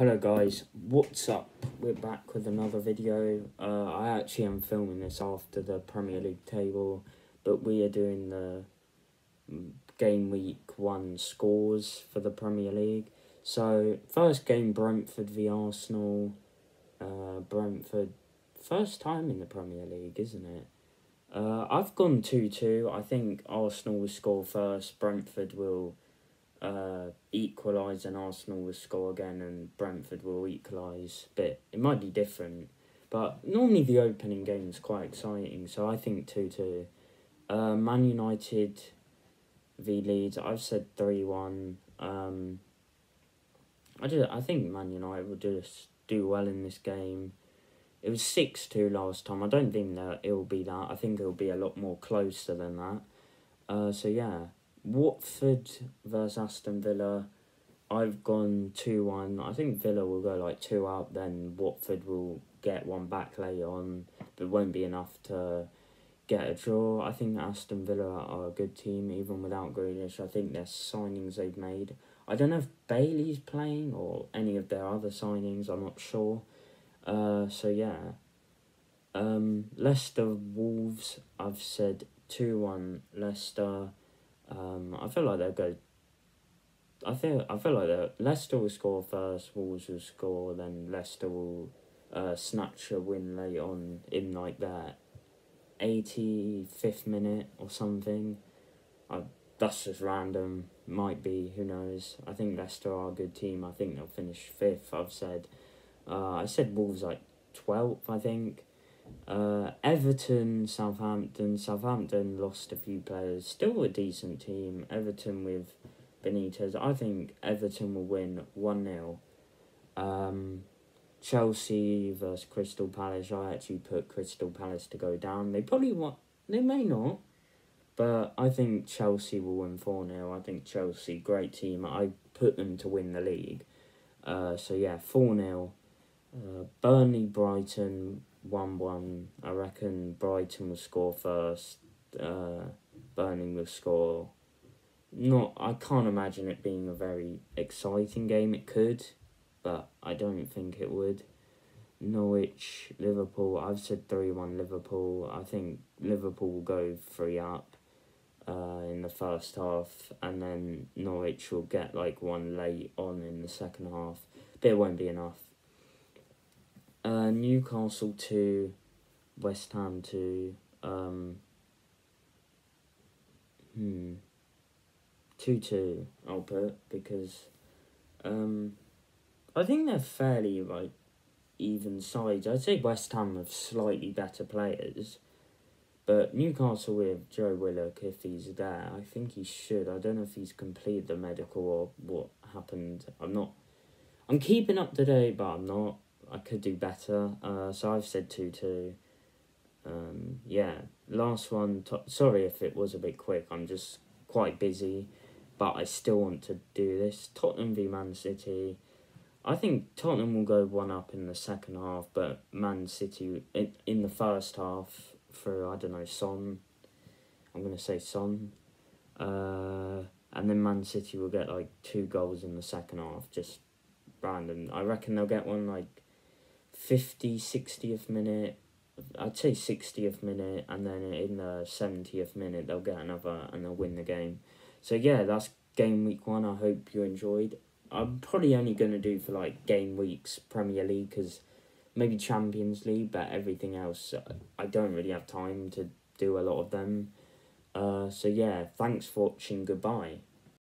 Hello guys, what's up? We're back with another video. Uh, I actually am filming this after the Premier League table, but we are doing the game week one scores for the Premier League. So, first game Brentford v Arsenal. Uh, Brentford, first time in the Premier League, isn't it? Uh, I've gone 2 2. I think Arsenal will score first, Brentford will uh, equalise and Arsenal will score again and Brentford will equalise. But it might be different. But normally the opening game is quite exciting, so I think 2 2. Uh, Man United v Leeds, I've said 3 1. Um, I, just, I think Man United will just do well in this game. It was 6 2 last time. I don't think that it will be that. I think it will be a lot more closer than that. Uh, so, yeah. Watford versus Aston Villa. I've gone 2 1. I think Villa will go like 2 out, then Watford will get one back later on, but won't be enough to get a draw. I think Aston Villa are a good team, even without Grealish. I think their signings they've made. I don't know if Bailey's playing or any of their other signings, I'm not sure. Uh, so, yeah. Um, Leicester Wolves, I've said 2 1 Leicester. Um, I feel like they'll go. I feel I feel like that Leicester will score first, Wolves will score, then Leicester will uh, snatch a win late on in like that eighty fifth minute or something. I, that's just random. Might be. Who knows? I think Leicester are a good team. I think they'll finish fifth. I've said. Uh, I said Wolves like twelfth. I think. Uh, Everton, Southampton. Southampton lost a few players. Still a decent team. Everton with Benitez. I think Everton will win 1 0. Um, Chelsea versus Crystal Palace. I actually put Crystal Palace to go down. They probably want. They may not. But I think Chelsea will win 4 0. I think Chelsea, great team. I put them to win the league. Uh, so yeah, 4 0. Uh, Burnley Brighton one one. I reckon Brighton will score first. Uh, Burnley will score. Not. I can't imagine it being a very exciting game. It could, but I don't think it would. Norwich, Liverpool. I've said three one Liverpool. I think Liverpool will go three up. Uh, in the first half, and then Norwich will get like one late on in the second half. But it won't be enough. Uh, Newcastle to West Ham to um, hmm two two I'll put because um I think they're fairly like even sides. I'd say West Ham have slightly better players. But Newcastle with Joe Willock, if he's there, I think he should. I don't know if he's completed the medical or what happened. I'm not. I'm keeping up to date, but I'm not. I could do better. Uh, so I've said 2 2. Um, yeah, last one. Sorry if it was a bit quick. I'm just quite busy, but I still want to do this. Tottenham v Man City. I think Tottenham will go one up in the second half, but Man City in, in the first half through I don't know Son. I'm gonna say Son. Uh, and then Man City will get like two goals in the second half, just random. I reckon they'll get one like 50, 60th minute. I'd say 60th minute, and then in the 70th minute, they'll get another and they'll win the game. So, yeah, that's game week one. I hope you enjoyed. I'm probably only going to do for like game weeks Premier League because maybe Champions League, but everything else, I don't really have time to do a lot of them. Uh, so, yeah, thanks for watching. Goodbye.